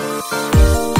Música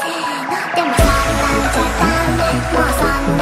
Fino, demasiado, ya dame, más sangre.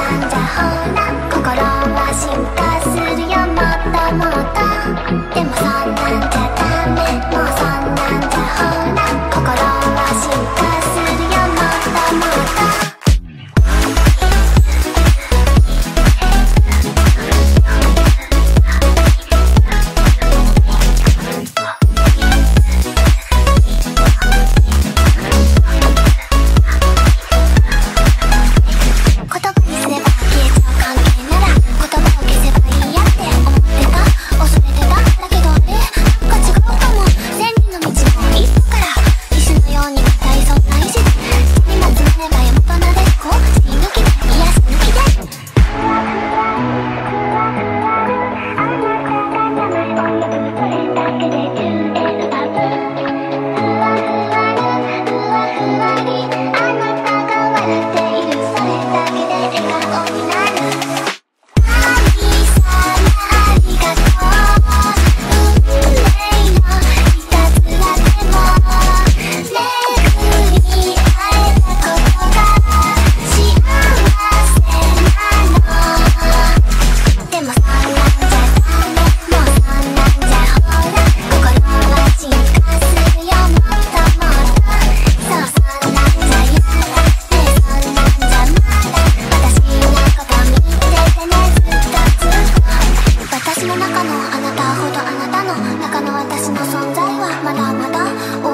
の私の存在はまだまだ